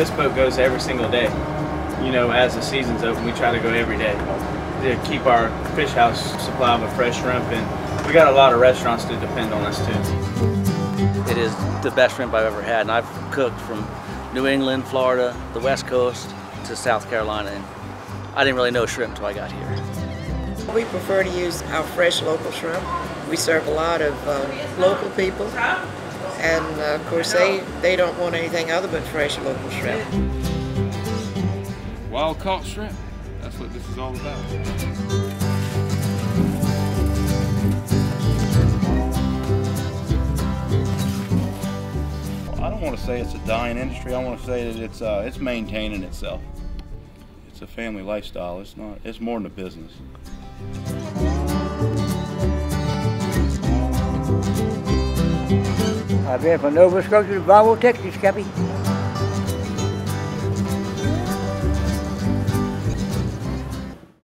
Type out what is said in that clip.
this boat goes every single day. You know, as the season's open, we try to go every day to keep our fish house supplied with fresh shrimp, and we got a lot of restaurants to depend on us too. It is the best shrimp I've ever had, and I've cooked from New England, Florida, the West Coast to South Carolina, and I didn't really know shrimp until I got here. We prefer to use our fresh local shrimp. We serve a lot of uh, local people, and uh, of course they, they don't want anything other but fresh local shrimp. Wild caught shrimp. That's what this is all about. I don't want to say it's a dying industry. I want to say that it's uh, it's maintaining itself. It's a family lifestyle. It's not. It's more than a business. I've been from Nova Scotia to Bravo, Texas, Cappy.